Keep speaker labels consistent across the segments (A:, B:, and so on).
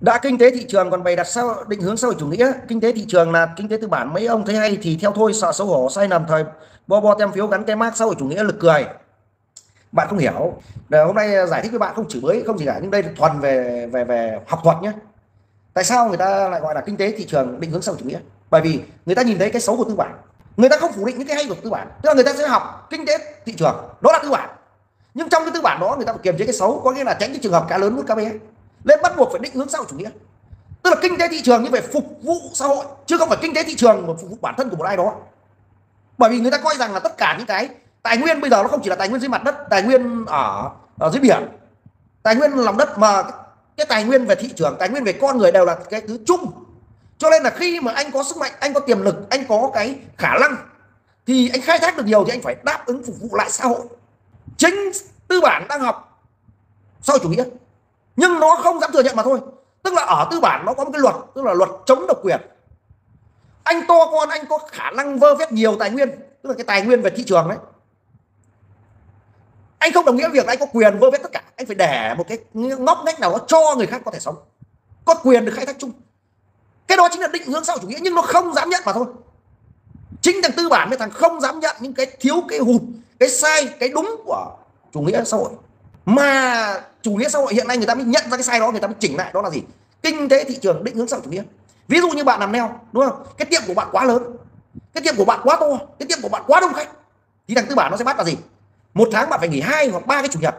A: đã, kinh tế thị trường còn bày đặt sau, định hướng xã hội chủ nghĩa. Kinh tế thị trường là kinh tế tư bản. Mấy ông thấy hay thì theo thôi, sợ xấu hổ, sai lầm, thời bo bo tem phiếu gắn cái mác xã hội chủ nghĩa lực cười. Bạn không hiểu. Để hôm nay à, giải thích với bạn không chửi mới không gì cả, nhưng đây là thuần về về về học thuật nhé tại sao người ta lại gọi là kinh tế thị trường định hướng xã hội chủ nghĩa? Bởi vì người ta nhìn thấy cái xấu của tư bản. Người ta không phủ định những cái hay của tư bản. Tức là người ta sẽ học kinh tế thị trường, đó là tư bản. Nhưng trong cái tư bản đó, người ta phải kiềm chế cái xấu, có nghĩa là tránh cái trường hợp cá lớn nuốt cá bé nên bắt buộc phải định hướng xã hội chủ nghĩa. Tức là kinh tế thị trường như phải phục vụ xã hội chứ không phải kinh tế thị trường mà phục vụ bản thân của một ai đó. Bởi vì người ta coi rằng là tất cả những cái tài nguyên bây giờ nó không chỉ là tài nguyên dưới mặt đất tài nguyên ở, ở dưới biển. Tài nguyên lòng đất mà cái tài nguyên về thị trường tài nguyên về con người đều là cái thứ chung. Cho nên là khi mà anh có sức mạnh anh có tiềm lực anh có cái khả năng thì anh khai thác được nhiều thì anh phải đáp ứng phục vụ lại xã hội. Chính tư bản đang học sau chủ nghĩa nhưng nó không dám thừa nhận mà thôi. Tức là ở tư bản nó có một cái luật, tức là luật chống độc quyền. Anh to con, anh có khả năng vơ vét nhiều tài nguyên, tức là cái tài nguyên về thị trường đấy. Anh không đồng nghĩa việc anh có quyền vơ vét tất cả. Anh phải để một cái ngóc ngách nào đó cho người khác có thể sống. Có quyền được khai thác chung. Cái đó chính là định hướng xã hội chủ nghĩa, nhưng nó không dám nhận mà thôi. Chính thằng tư bản với thằng không dám nhận những cái thiếu, cái hụt, cái sai, cái đúng của chủ nghĩa xã hội mà chủ nghĩa xã hội hiện nay người ta mới nhận ra cái sai đó người ta mới chỉnh lại đó là gì? Kinh tế thị trường định hướng xã hội chủ nghĩa. Ví dụ như bạn làm neo đúng không? Cái tiệm của bạn quá lớn cái tiệm của bạn quá to cái tiệm của bạn quá đông khách. Thì thằng tư bản nó sẽ bắt là gì? Một tháng bạn phải nghỉ hai hoặc ba cái chủ nhật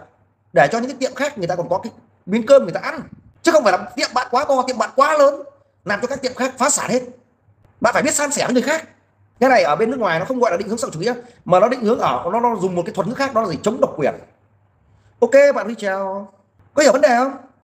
A: để cho những cái tiệm khác người ta còn có cái miếng cơm người ta ăn. Chứ không phải là tiệm bạn quá to tiệm bạn quá lớn làm cho các tiệm khác phá sản hết. Bạn phải biết san sẻ với người khác. Cái này ở bên nước ngoài nó không gọi là định hướng xã hội chủ nghĩa mà nó định hướng ở nó, nó dùng một cái thuật ngữ khác đó là gì? Chống độc quyền ok bạn đi chào. Có hiểu vấn đề không?